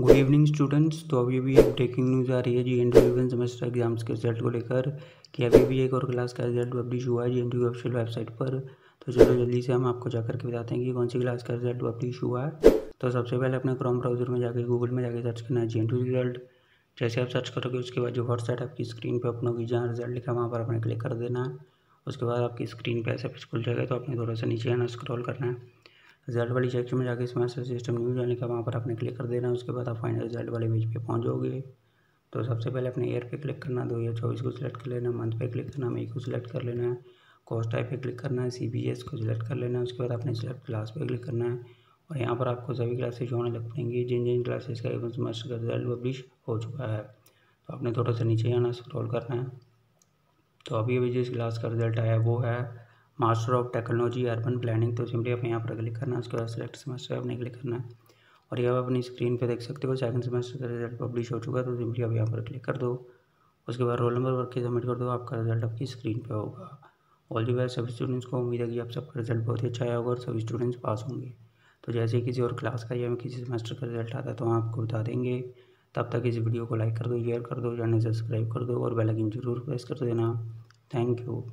Good evening students तो अभी भी एक ब्रेकिंग न्यूज़ आ रही है G N T semester exams के रिज़ल्ट को लेकर कि अभी भी एक और क्लास का रिज़ल्ट पब्लिश हुआ है जी एन ऑफिशियल वेबसाइट पर। तो चलो जल्दी से हम आपको जाकर के बताते हैं कि कौन सी क्लास का रिज़ल्ट पब्लिश हुआ है। तो सबसे पहले अपने क्रोम ब्राउज़र में जाकर गूगल में जाकर सर्च करना है जी एन रिज़ल्ट जैसे आप सर्च करोगे, उसके बाद जो व्हाट्सएप आपकी स्क्रीन पर अपनों की जहाँ रिज़ल्ट लिखा वहाँ पर अपने क्लिक कर देना है। उसके बाद आपकी स्क्रीन पर ऐसा कुछ खुल जाएगा तो आपने थोड़ा सा नीचे आना स्क्रॉल करना है। रिज़ल्ट वाली सेक्शन में जाके सेमेस्टर सिस्टम न्यूज़ आने का वहाँ पर आपने क्लिक कर देना है उसके बाद आप फाइनल रिज़ल्ट वाले पेज पे पहुँच जाओगे तो सबसे पहले अपने ईयर पे क्लिक करना, दो हज़ार चौबीस को सिलेक्ट कर लेना मंथ पे क्लिक करना मई को सिलेक्ट कर लेना है कोर्स टाइप पे क्लिक करना है सी को सिलेक्ट कर लेना है उसके बाद आपने सिलेक्ट क्लास पे क्लिक करना है। और यहाँ पर आपको सभी क्लासेज जो होने लग पड़ेंगी जिन जिन क्लासेज का एवं सेमेस्टर का रिज़ल्ट पब्लिश हो चुका है तो आपने थोड़ा सा नीचे आना स्क्रॉल करना है। तो अभी अभी जिस क्लास का रिज़ल्ट आया, वो है master of technology, urban planning तो सिंपली आप यहाँ पर क्लिक करना है उसके बाद सिलेक्ट सेमेस्टर आपने क्लिक करना है और ये आप अपनी स्क्रीन पर देख सकते हो सेकंड सेमेस्टर का रिज़ल्ट पब्लिश हो चुका है तो सिंपली आप यहाँ पर क्लिक कर दो। उसके बाद रोल नंबर वर्क के सबमिट कर दो, आपका रिज़ल्ट आपकी स्क्रीन पर होगा। ऑल दी बेस्ट सभी स्टूडेंट्स को उम्मीद है कि आप सबका रिज़ल्ट बहुत ही अच्छा आया होगा और सभी स्टूडेंट्स पास होंगे। तो जैसे किसी और क्लास का या किसी सेमेस्टर का रिज़ल्ट आता है तो हम आपको बता देंगे। तब तक इस वीडियो को लाइक कर दो शेयर कर दो, चैनल सब्सक्राइब कर दो और बेल आइकन ज़रूर प्रेस कर देना। Thank you